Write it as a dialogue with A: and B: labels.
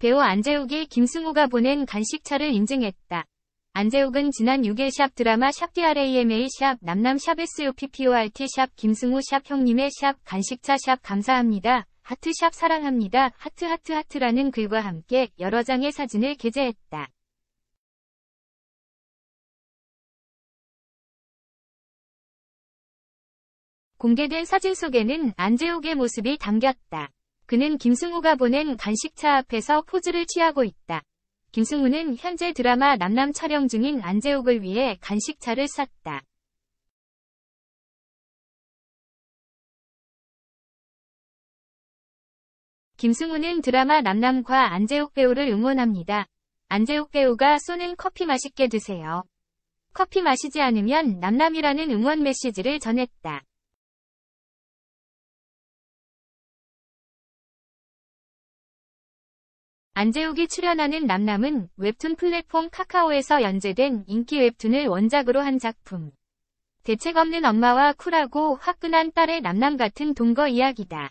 A: 배우 안재욱이 김승우가 보낸 간식차를 인증했다. 안재욱은 지난 6일 샵 드라마 샵 DRAMA 샵 남남 샵 SUPPORT 샵 김승우 샵 형님의 샵 간식차 샵 감사합니다. 하트 샵 사랑합니다. 하트 하트 하트라는 글과 함께 여러 장의 사진을 게재했다. 공개된 사진 속에는 안재욱의 모습이 담겼다. 그는 김승우가 보낸 간식차 앞에서 포즈를 취하고 있다. 김승우는 현재 드라마 남남 촬영 중인 안재욱을 위해 간식차를 샀다. 김승우는 드라마 남남과 안재욱 배우를 응원합니다. 안재욱 배우가 쏘는 커피 맛있게 드세요. 커피 마시지 않으면 남남이라는 응원 메시지를 전했다. 안재욱이 출연하는 남남은 웹툰 플랫폼 카카오에서 연재된 인기 웹툰을 원작으로 한 작품. 대책 없는 엄마와 쿨하고 화끈한 딸의 남남 같은 동거 이야기다.